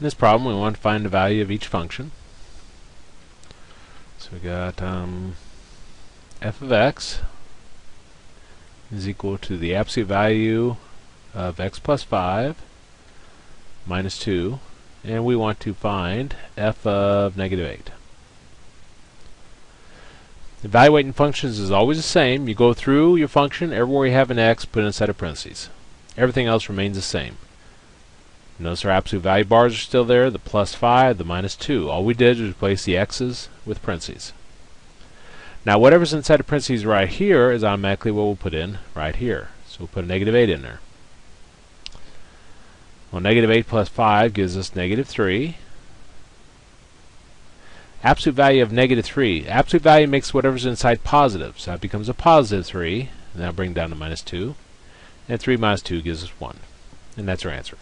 In this problem, we want to find the value of each function. So we got um, f of x is equal to the absolute value of x plus 5 minus 2, and we want to find f of negative 8. Evaluating functions is always the same. You go through your function, everywhere you have an x, put it inside of parentheses. Everything else remains the same. Notice our absolute value bars are still there, the plus 5, the minus 2. All we did was replace the x's with parentheses. Now whatever's inside of parentheses right here is automatically what we'll put in right here. So we'll put a negative 8 in there. Well, negative 8 plus 5 gives us negative 3. Absolute value of negative 3. Absolute value makes whatever's inside positive. So that becomes a positive 3. And that'll bring down to minus 2. And 3 minus 2 gives us 1. And that's our answer.